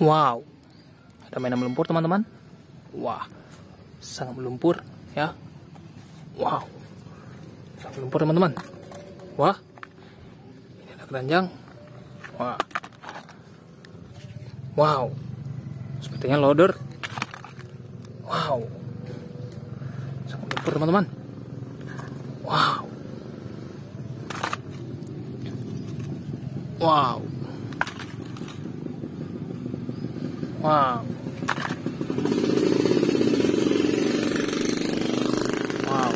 Wow, ada mainan melumpur teman-teman. Wah, sangat melumpur ya. Wow, sangat melumpur teman-teman. Wah, ini ada keranjang. Wah, wow, sepertinya loader. Wow, sangat melumpur teman-teman. Wow, wow. Wow. Wow.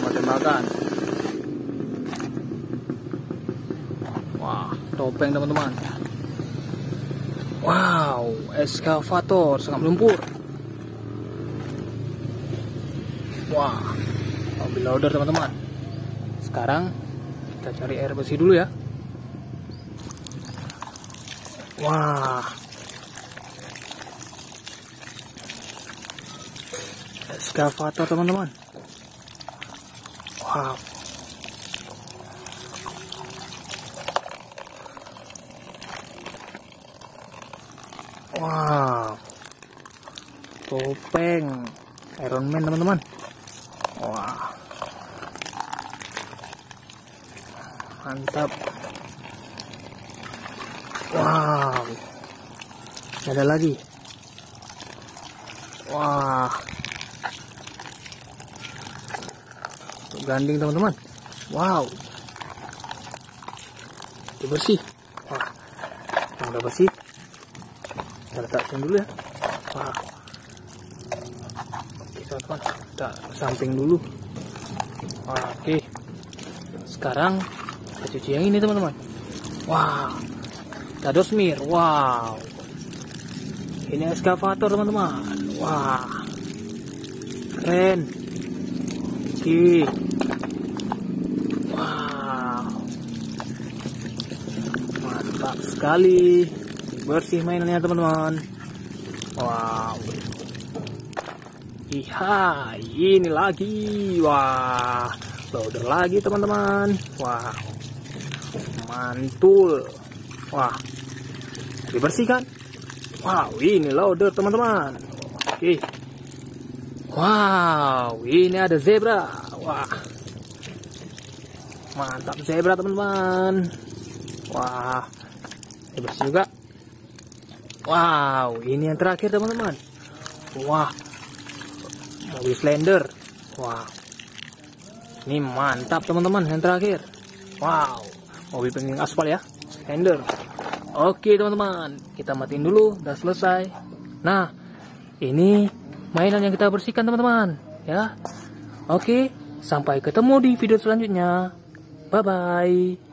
Mau tembakan. Wah, topeng teman-teman. Wow, eskavator sangat melumpur. Wah, mobil loader teman-teman. Sekarang kita cari air bersih dulu ya. Wah, eskavator teman-teman. Wow. Wow. Topeng. Iron Man teman-teman. Wah mantap. Wow. Ada lagi. Wah ganding teman-teman. Wow. Itu bersih. Wah. Yang udah bersih. Kita letakkan dulu ya. Wah. Oke teman-teman. Kita samping dulu. Wah, oke. Sekarang kita cuci yang ini teman-teman. Wah. Kita dosmir wow. Ini eskavator teman-teman. Wah. Keren oke mantap sekali bersih mainannya teman-teman wow Iha, ini lagi. Wah, loader lagi teman-teman. Wow. Mantul. Wah. Dibersihkan. Wow, ini loader teman-teman. Oke. Wow, ini ada zebra. Wah. Mantap zebra teman-teman. Wah. Bersih juga. Wow, ini yang terakhir teman-teman. Wah. Mobil Slender. Wow. Ini mantap teman-teman yang terakhir. Wow. Mobil penggiling aspal ya. Slender. Oke teman-teman. Kita matiin dulu. Udah selesai. Nah. Ini mainan yang kita bersihkan teman-teman. Ya. Oke. Sampai ketemu di video selanjutnya. Bye-bye.